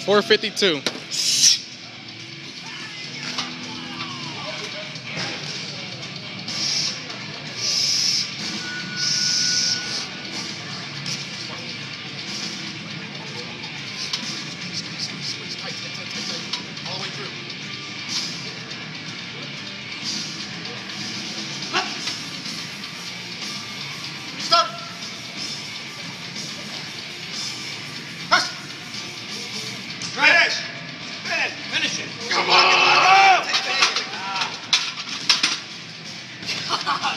452. Come on! Come on!